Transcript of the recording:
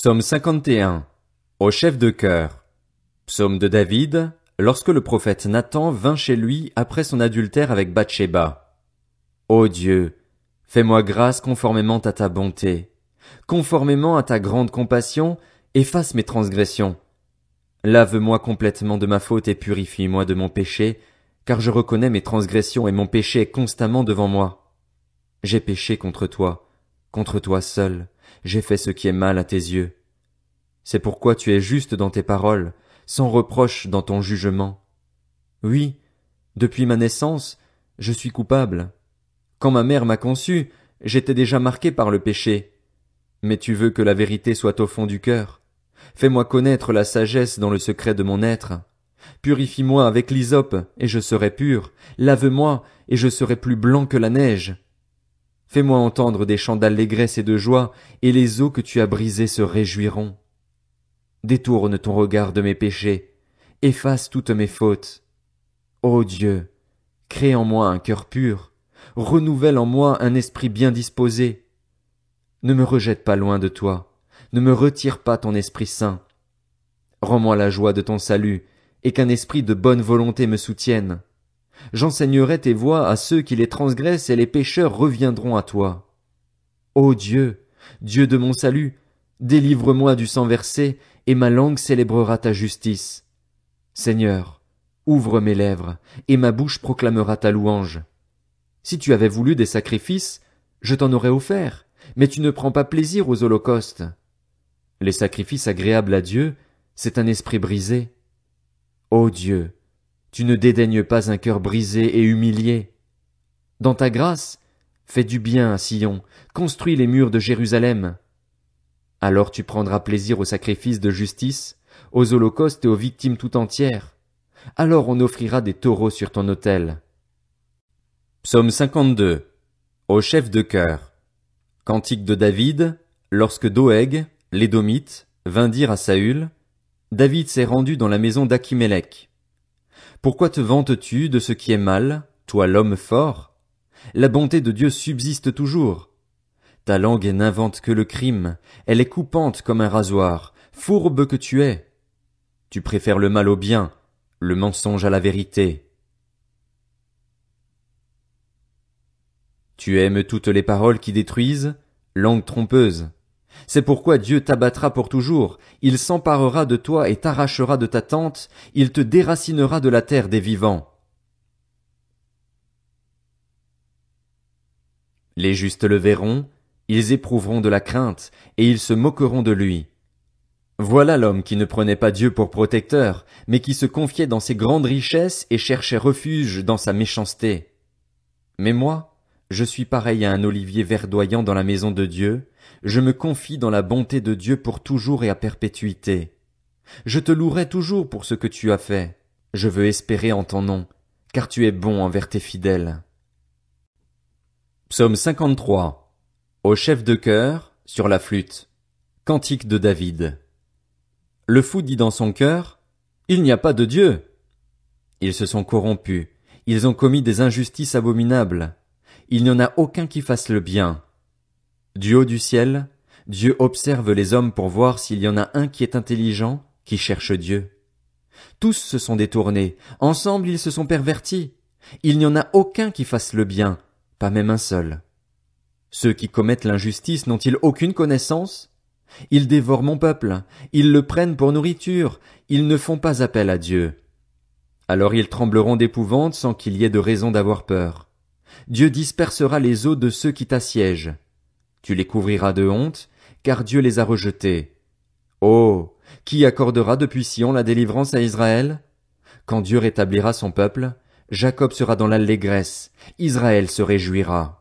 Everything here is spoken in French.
Psaume 51. Au chef de chœur. Psaume de David, lorsque le prophète Nathan vint chez lui après son adultère avec Bathsheba. Ô Dieu, fais-moi grâce conformément à ta bonté. Conformément à ta grande compassion, efface mes transgressions. Lave-moi complètement de ma faute et purifie-moi de mon péché, car je reconnais mes transgressions et mon péché constamment devant moi. J'ai péché contre toi, contre toi seul, j'ai fait ce qui est mal à tes yeux. C'est pourquoi tu es juste dans tes paroles, sans reproche dans ton jugement. Oui, depuis ma naissance, je suis coupable. Quand ma mère m'a conçu, j'étais déjà marqué par le péché. Mais tu veux que la vérité soit au fond du cœur. Fais-moi connaître la sagesse dans le secret de mon être. Purifie-moi avec l'hysope, et je serai pur. Lave-moi, et je serai plus blanc que la neige. Fais-moi entendre des chants d'allégresse et de joie, et les eaux que tu as brisées se réjouiront. Détourne ton regard de mes péchés, efface toutes mes fautes. Ô Dieu, crée en moi un cœur pur, renouvelle en moi un esprit bien disposé. Ne me rejette pas loin de toi, ne me retire pas ton Esprit Saint. Rends-moi la joie de ton salut, et qu'un esprit de bonne volonté me soutienne. J'enseignerai tes voies à ceux qui les transgressent et les pécheurs reviendront à toi. Ô Dieu, Dieu de mon salut, délivre-moi du sang versé et ma langue célébrera ta justice. Seigneur, ouvre mes lèvres et ma bouche proclamera ta louange. Si tu avais voulu des sacrifices, je t'en aurais offert, mais tu ne prends pas plaisir aux holocaustes. Les sacrifices agréables à Dieu, c'est un esprit brisé. Ô Dieu, tu ne dédaignes pas un cœur brisé et humilié. Dans ta grâce, fais du bien à Sion, construis les murs de Jérusalem. Alors tu prendras plaisir aux sacrifices de justice, aux holocaustes et aux victimes tout entières. Alors on offrira des taureaux sur ton autel. Psaume 52. Au chef de chœur. Cantique de David, lorsque Doeg, l'édomite, vint dire à Saül, David s'est rendu dans la maison d'Achimélec. Pourquoi te vantes-tu de ce qui est mal, toi l'homme fort? La bonté de Dieu subsiste toujours. Ta langue n'invente que le crime, elle est coupante comme un rasoir, fourbe que tu es. Tu préfères le mal au bien, le mensonge à la vérité. Tu aimes toutes les paroles qui détruisent, langue trompeuse. C'est pourquoi Dieu t'abattra pour toujours, il s'emparera de toi et t'arrachera de ta tente, il te déracinera de la terre des vivants. Les justes le verront, ils éprouveront de la crainte, et ils se moqueront de lui. Voilà l'homme qui ne prenait pas Dieu pour protecteur, mais qui se confiait dans ses grandes richesses et cherchait refuge dans sa méchanceté. Mais moi, je suis pareil à un olivier verdoyant dans la maison de Dieu, je me confie dans la bonté de Dieu pour toujours et à perpétuité. Je te louerai toujours pour ce que tu as fait. Je veux espérer en ton nom, car tu es bon envers tes fidèles. Psaume 53. Au chef de chœur, sur la flûte. Cantique de David. Le fou dit dans son cœur, Il n'y a pas de Dieu. Ils se sont corrompus, ils ont commis des injustices abominables. Il n'y en a aucun qui fasse le bien. Du haut du ciel, Dieu observe les hommes pour voir s'il y en a un qui est intelligent, qui cherche Dieu. Tous se sont détournés, ensemble ils se sont pervertis. Il n'y en a aucun qui fasse le bien, pas même un seul. Ceux qui commettent l'injustice n'ont-ils aucune connaissance? Ils dévorent mon peuple, ils le prennent pour nourriture, ils ne font pas appel à Dieu. Alors ils trembleront d'épouvante sans qu'il y ait de raison d'avoir peur. Dieu dispersera les eaux de ceux qui t'assiègent. Tu les couvriras de honte, car Dieu les a rejetés. Oh. Qui accordera depuis Sion la délivrance à Israël? Quand Dieu rétablira son peuple, Jacob sera dans l'allégresse, Israël se réjouira.